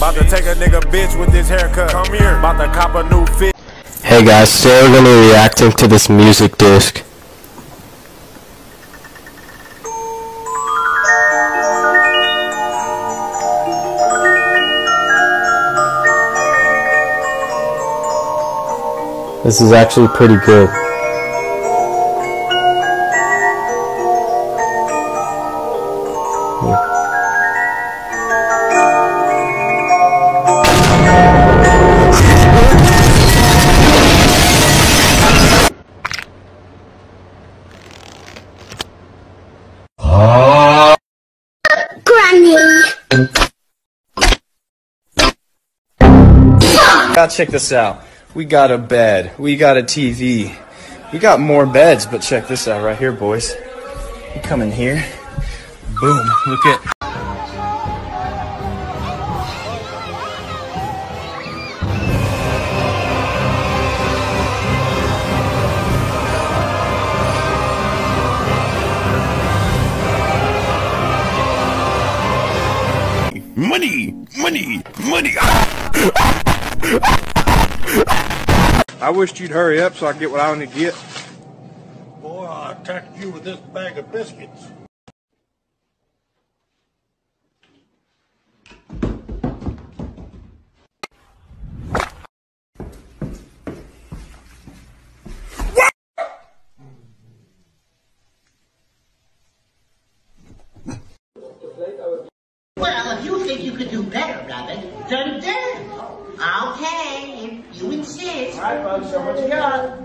About to take a nigga bitch with this haircut. Come here. About to cop a new fit. Hey guys, today we're gonna be reacting to this music disc. This is actually pretty good. Now check this out. We got a bed. We got a TV. We got more beds, but check this out right here, boys. You come in here. Boom. Look at. Money, money, money. I wished you'd hurry up so I can get what I want to get. Boy, I attacked you with this bag of biscuits. Well, if you think you could do better, Rabbit, then do. Okay, if you insist. All right, folks, so what you got?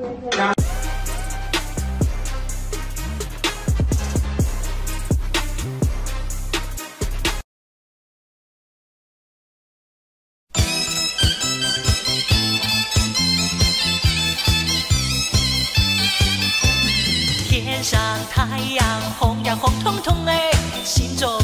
“天上太阳红呀红彤彤哎，心中的太阳是毛泽东哎。”